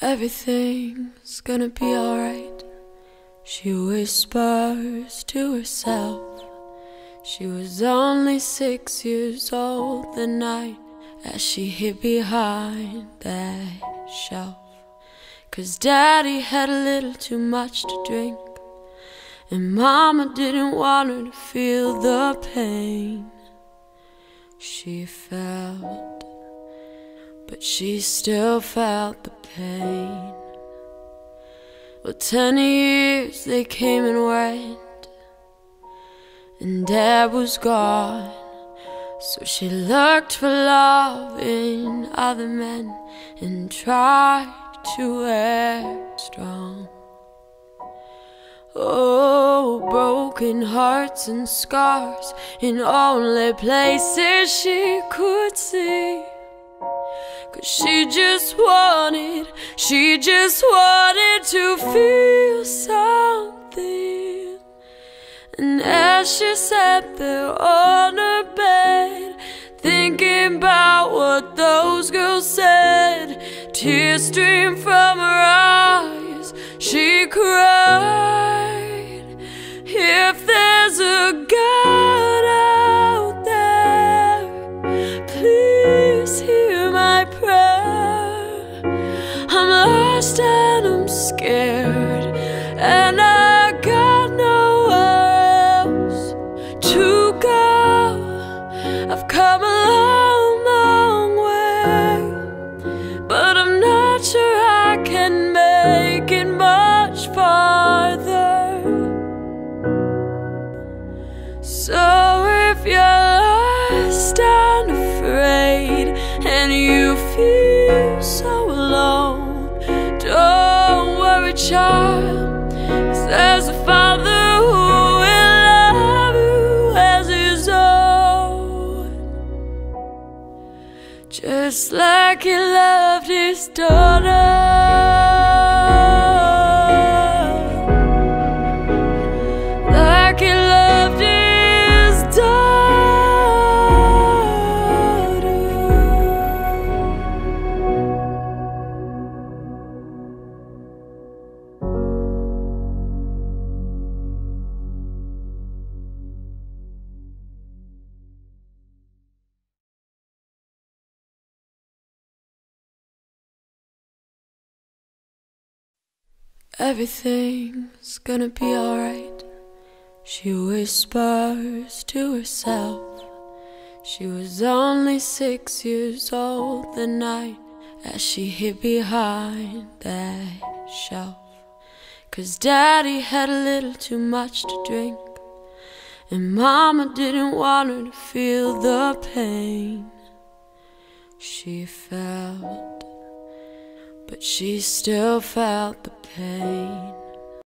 Everything's gonna be alright, she whispers to herself. She was only six years old the night as she hid behind that shelf. Cause daddy had a little too much to drink, and mama didn't want her to feel the pain she felt. But she still felt the pain. Well, ten years they came and went, and Dad was gone. So she looked for love in other men and tried to act strong. Oh, broken hearts and scars in only places she could see. Cause she just wanted, she just wanted to feel something. And as she sat there on her bed, thinking about what those girls said, tears streamed from her eyes. She cried, to go. I've come a long, long way, but I'm not sure I can make it much farther. So if you're lost and afraid and you feel so alone, don't worry, child. 'cause there's a father just like he loved his daughter Everything's gonna be alright. She whispers to herself. She was only six years old the night as she hid behind that shelf. Cause daddy had a little too much to drink, and mama didn't want her to feel the pain she felt. But she still felt the pain.